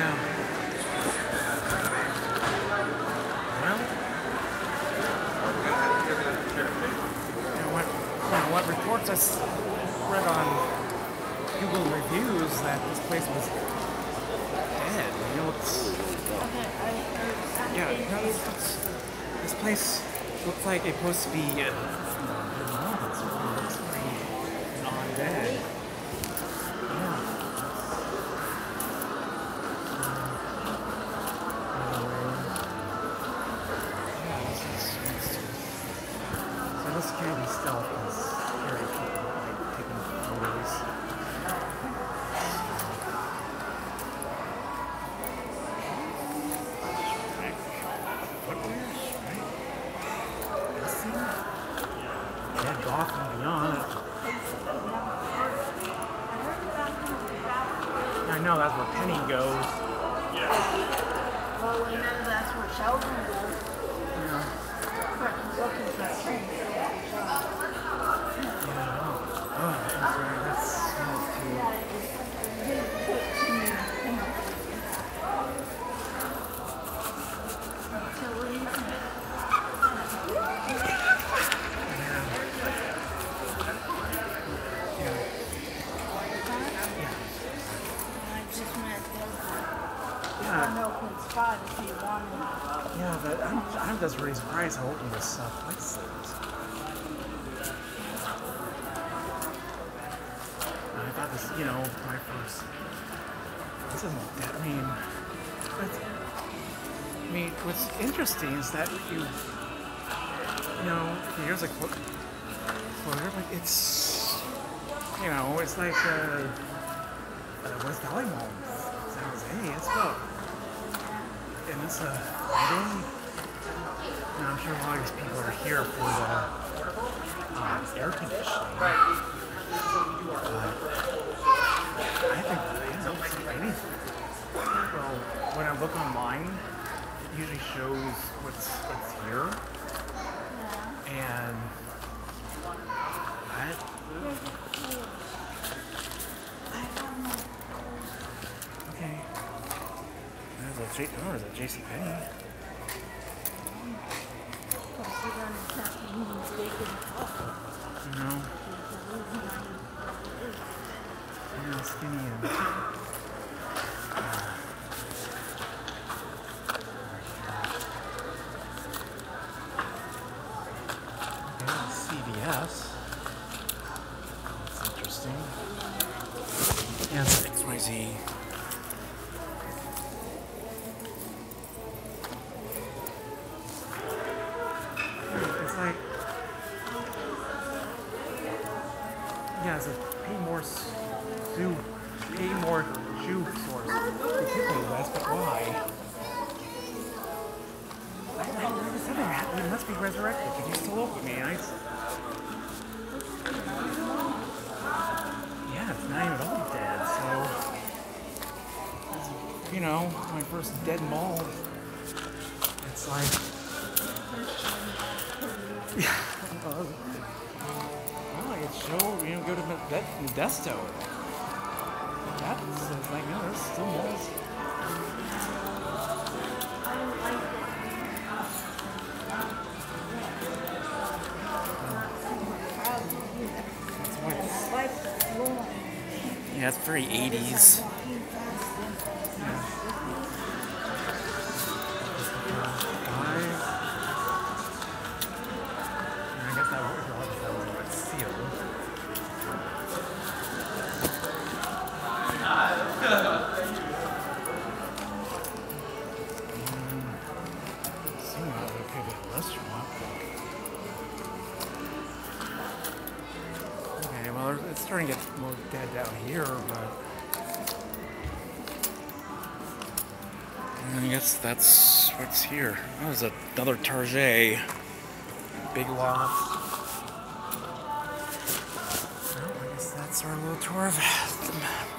Yeah. Well. What, reports I read on Google reviews that this place was dead. You know, it's, yeah, this place looks like it was supposed to be. Uh, this stuff is very people like taking photos. Yeah, golf and beyond. I know that's where Penny goes. Yeah. Well, we know that's where Sheldon goes. Yeah. But he's looking for things. Oh, that's right. That's small too. Yeah. I just meant there's Yeah. an open spot if you. Yeah, but I'm, I'm just really surprised how open this place is. I thought this, you know, my first. This isn't that. I mean, but, I mean, what's interesting is that you, you know, here's a quote. Like it's, you know, it's like uh, uh West Valley Mall, San Jose. It's about and it's a wedding. And I'm sure a lot of these people are here for the uh, air conditioning. But I think I don't see anything. Well, when I look online, it usually shows what's what's here. And I, okay. J. Oh, there's a J.C. Penney. You know. Yeah, skinny and. Okay, CVS. That's interesting. And XYZ. Yeah, it's a Paymore pay more shoe source. Particularly West, but why? I, I never said that. It must be resurrected because he's still open, man. I, yeah, it's not even all dead, so. You know, my first dead mall. It's like. Yeah. Go to Med- Modesto. That says, uh, like, no, there's still malls. That's why it's- Like the lawn. Yeah, it's very 80s. Well, it's starting to get more dead down here, but. I guess that's what's here. Oh, there's another Target. Big loft. Well, I guess that's our little tour of